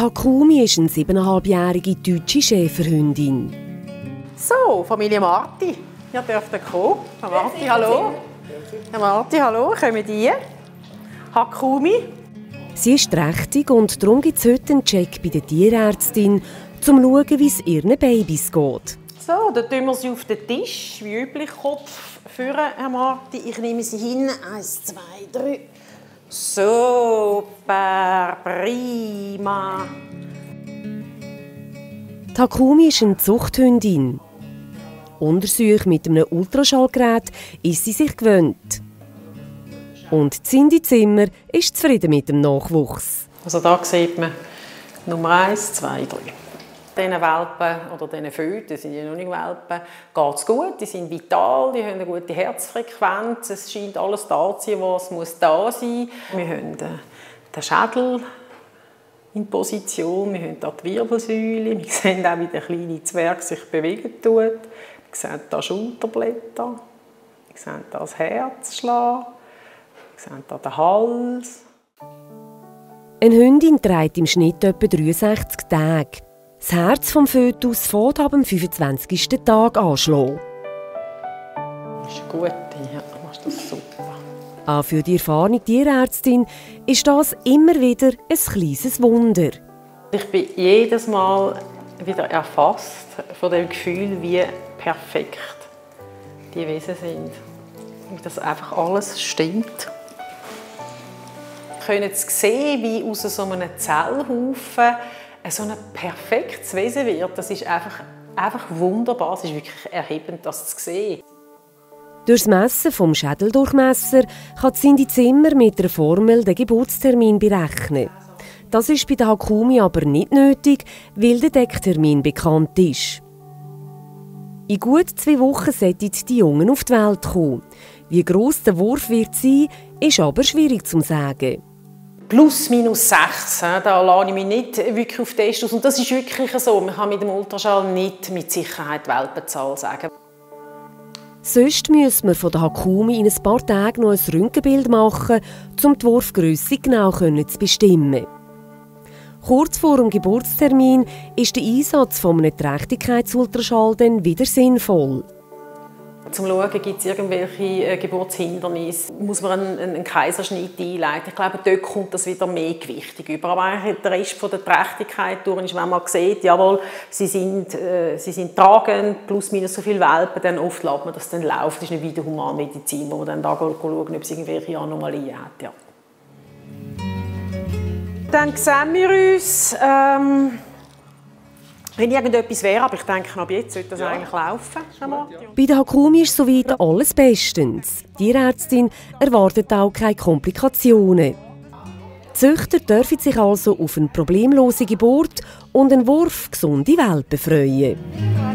Takumi ist eine siebeneinhalbjährige deutsche Schäferhündin. So, Familie Marti, ihr dürft kommen. Herr Marti, hallo. Herr Marti, hallo, kommen die? Hakumi. Sie ist trächtig und darum gibt es heute einen Check bei der Tierärztin, um zu schauen, wie es ihren Babys geht. So, dann tun wir sie auf den Tisch, wie üblich, Kopf führen, Herr Marti. Ich nehme sie hin. Eins, zwei, drei. Super, prima. Takumi ist eine Zuchthündin. Untersuch mit einem Ultraschallgerät ist sie sich gewöhnt. Und Cindy Zimmer ist zufrieden mit dem Nachwuchs. Also da sieht man Nummer eins, zwei, drei. Diesen Welpen oder diesen Föten, sind ja noch nicht Welpen, geht es gut. Die sind vital, die haben eine gute Herzfrequenz. Es scheint alles da zu sein, was muss da sein muss. Wir haben den Schädel in Position, wir haben die Wirbelsäule, wir sehen auch, wie der kleine Zwerg sich bewegen tut. Wir sehen hier Schulterblätter, wir sehen hier das Herz schlagen, wir sehen hier den Hals. Eine Hündin trägt im Schnitt etwa 63 Tage. Das Herz vom Fötus fährt ab dem 25. Tag anschlagen. Das ist gut, ja, machst das super. Auch für die erfahrene Tierärztin ist das immer wieder ein kleines Wunder. Ich bin jedes Mal wieder erfasst von dem Gefühl, wie perfekt die Wesen sind. Wie das einfach alles stimmt. Wir können sehen, wie aus so einem Zellhaufen so ein perfektes Wesen wird. Das ist einfach, einfach wunderbar. Es ist wirklich erhebend, das zu sehen. Durch das Messen vom Schädeldurchmesser kann Cindy Zimmer mit der Formel den Geburtstermin berechnen. Das ist bei der Hakumi aber nicht nötig, weil der Decktermin bekannt ist. In gut zwei Wochen sollten die Jungen auf die Welt kommen. Wie gross der Wurf wird sein, ist aber schwierig zu sagen. Plus, minus sechs, da lasse ich mich nicht wirklich auf Test aus. Und das ist wirklich so. Man kann mit dem Ultraschall nicht mit Sicherheit Welpenzahl sagen. Sonst müssen wir von der Hakumi in ein paar Tagen noch ein Röntgenbild machen, um die Wurfgröße genau zu bestimmen. Kurz vor dem Geburtstermin ist der Einsatz von einem Trächtigkeitsultraschall dann wieder sinnvoll. Zum Schauen, gibt es irgendwelche äh, Geburtshindernisse, muss man einen, einen, Kaiserschnitt einleiten. Ich glaube, dort kommt das wieder mehr gewichtig über. Aber der Rest von der Trächtigkeit durch ist, wenn man sieht, jawohl, sie sind, äh, sie sind tragend, plus minus so viele Welpen, dann oft lässt man das dann laufen. Das ist nicht wie die Humanmedizin, wo man dann da schauen, ob es irgendwelche Anomalien hat. Ja. Dann sehen wir uns... Ähm wenn irgendetwas wäre, aber ich denke, ab jetzt sollte das ja. eigentlich laufen. Bei der Hakumi ist soweit alles bestens. Die Ärztin erwartet auch keine Komplikationen. Die Züchter dürfen sich also auf eine problemlose Geburt und einen Wurf gesunde Welpen freuen.